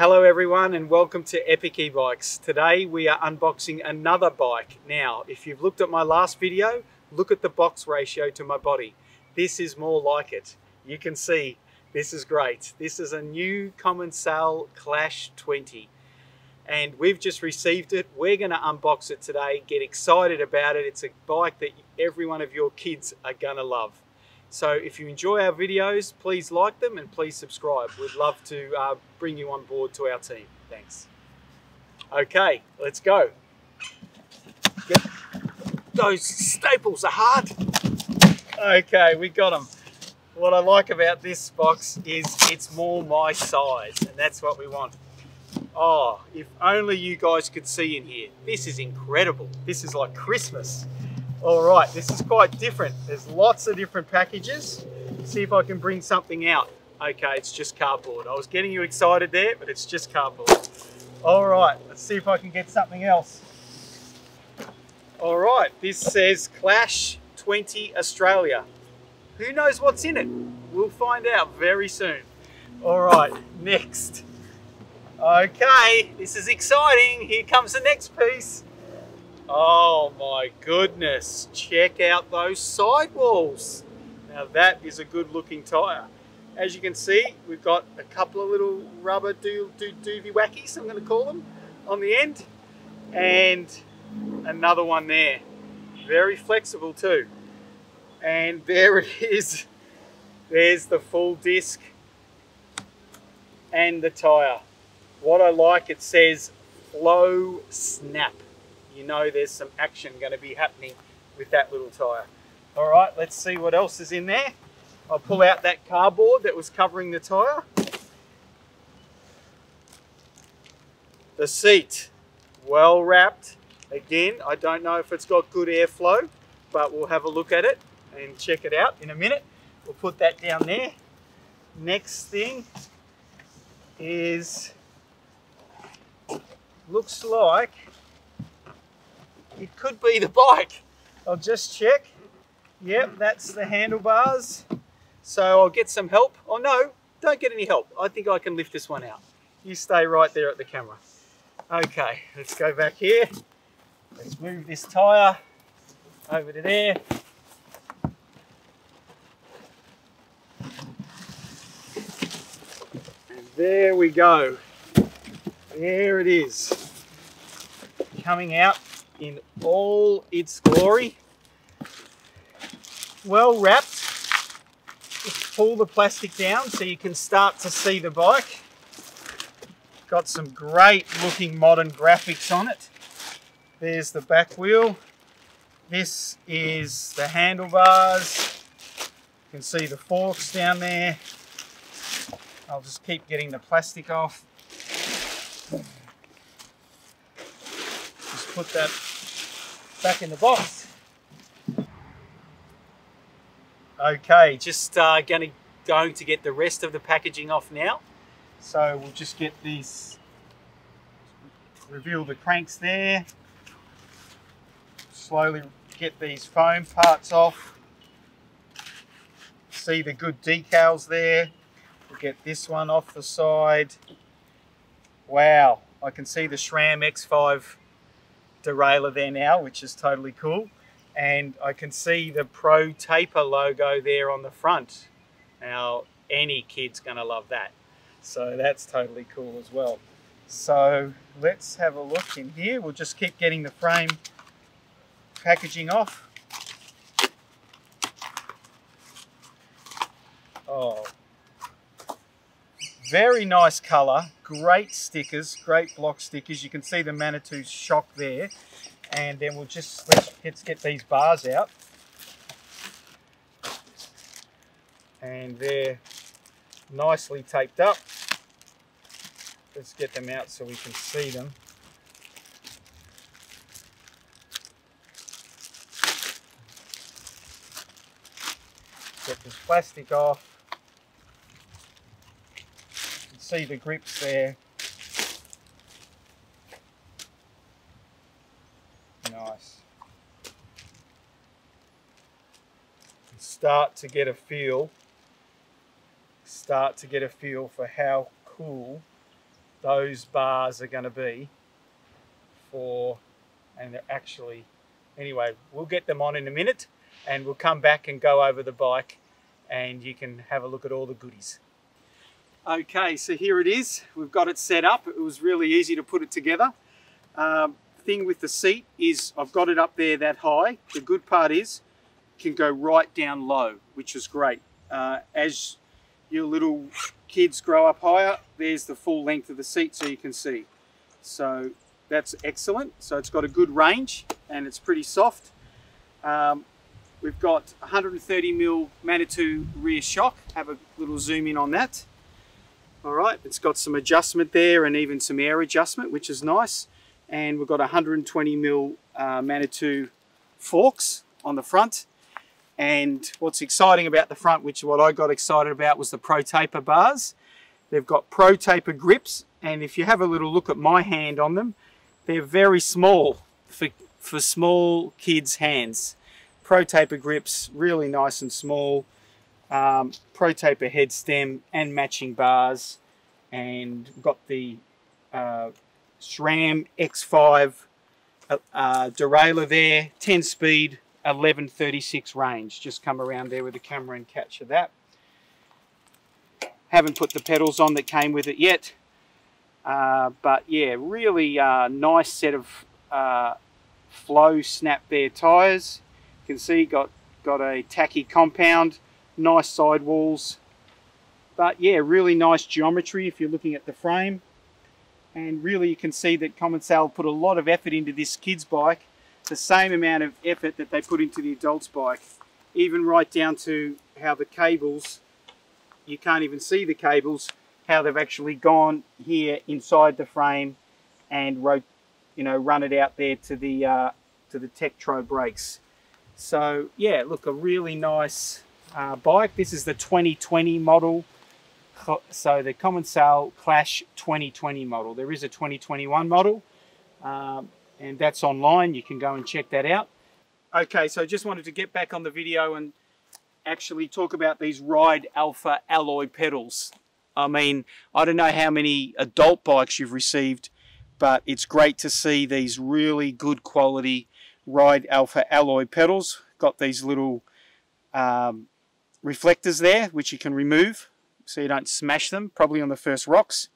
Hello everyone and welcome to Epic E-Bikes. Today we are unboxing another bike. Now, if you've looked at my last video, look at the box ratio to my body. This is more like it. You can see this is great. This is a new Common Commencal Clash 20 and we've just received it. We're going to unbox it today, get excited about it. It's a bike that every one of your kids are going to love. So if you enjoy our videos, please like them and please subscribe. We'd love to uh, bring you on board to our team. Thanks. Okay, let's go. Get those staples are hard. Okay, we got them. What I like about this box is it's more my size and that's what we want. Oh, if only you guys could see in here. This is incredible. This is like Christmas. All right, this is quite different. There's lots of different packages. See if I can bring something out. Okay, it's just cardboard. I was getting you excited there, but it's just cardboard. All right, let's see if I can get something else. All right, this says Clash 20 Australia. Who knows what's in it? We'll find out very soon. All right, next. Okay, this is exciting. Here comes the next piece. Oh my goodness, check out those sidewalls. Now that is a good looking tyre. As you can see, we've got a couple of little rubber do, do, doobie wackies, I'm gonna call them, on the end. And another one there. Very flexible too. And there it is. There's the full disc and the tyre. What I like, it says flow snap you know there's some action going to be happening with that little tyre. All right, let's see what else is in there. I'll pull out that cardboard that was covering the tyre. The seat, well wrapped. Again, I don't know if it's got good airflow, but we'll have a look at it and check it out in a minute. We'll put that down there. Next thing is, looks like it could be the bike. I'll just check. Yep, that's the handlebars. So I'll get some help. Oh no, don't get any help. I think I can lift this one out. You stay right there at the camera. Okay, let's go back here. Let's move this tyre over to there. And there we go. There it is. Coming out in all its glory. Well wrapped. Just pull the plastic down so you can start to see the bike. Got some great looking modern graphics on it. There's the back wheel. This is the handlebars. You can see the forks down there. I'll just keep getting the plastic off. Just put that back in the box. Okay, just uh, gonna, going to get the rest of the packaging off now. So we'll just get these, reveal the cranks there. Slowly get these foam parts off. See the good decals there. We'll get this one off the side. Wow, I can see the SRAM X5 derailleur there now, which is totally cool. And I can see the Pro Taper logo there on the front. Now, any kid's gonna love that. So that's totally cool as well. So let's have a look in here. We'll just keep getting the frame packaging off. Oh, very nice color, great stickers, great block stickers. You can see the Manitou shock there. And then we'll just, let's, let's get these bars out. And they're nicely taped up. Let's get them out so we can see them. Get this plastic off. See the grips there. Nice. Start to get a feel, start to get a feel for how cool those bars are going to be for, and they're actually, anyway, we'll get them on in a minute and we'll come back and go over the bike and you can have a look at all the goodies. Okay, so here it is. We've got it set up. It was really easy to put it together. Um, thing with the seat is I've got it up there that high. The good part is can go right down low, which is great. Uh, as your little kids grow up higher, there's the full length of the seat so you can see. So that's excellent. So it's got a good range and it's pretty soft. Um, we've got 130 mil Manitou rear shock. Have a little zoom in on that. All right, it's got some adjustment there and even some air adjustment, which is nice. And we've got 120 mil uh, Manitou forks on the front. And what's exciting about the front, which is what I got excited about, was the Pro Taper bars. They've got Pro Taper grips, and if you have a little look at my hand on them, they're very small for, for small kids' hands. Pro Taper grips, really nice and small um, Pro Taper head stem and matching bars and got the uh, SRAM X5 uh, uh, derailleur there, 10 speed, 1136 range. Just come around there with the camera and capture that. Haven't put the pedals on that came with it yet. Uh, but yeah, really uh, nice set of uh, flow snap there tyres. You can see got, got a tacky compound nice sidewalls. But yeah, really nice geometry if you're looking at the frame. And really you can see that Commencal put a lot of effort into this kid's bike, the same amount of effort that they put into the adult's bike. Even right down to how the cables, you can't even see the cables, how they've actually gone here inside the frame and wrote, you know, run it out there to the uh, to the Tektro brakes. So yeah, look, a really nice uh, bike. This is the 2020 model. So the Common Commencal Clash 2020 model. There is a 2021 model um, and that's online. You can go and check that out. Okay, so just wanted to get back on the video and actually talk about these Ride Alpha alloy pedals. I mean, I don't know how many adult bikes you've received, but it's great to see these really good quality Ride Alpha alloy pedals. Got these little um, reflectors there, which you can remove so you don't smash them, probably on the first rocks.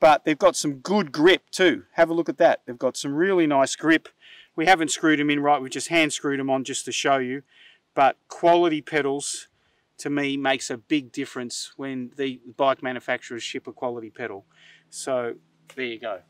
But they've got some good grip too. Have a look at that. They've got some really nice grip. We haven't screwed them in right, we just hand screwed them on just to show you. But quality pedals, to me, makes a big difference when the bike manufacturers ship a quality pedal. So there you go.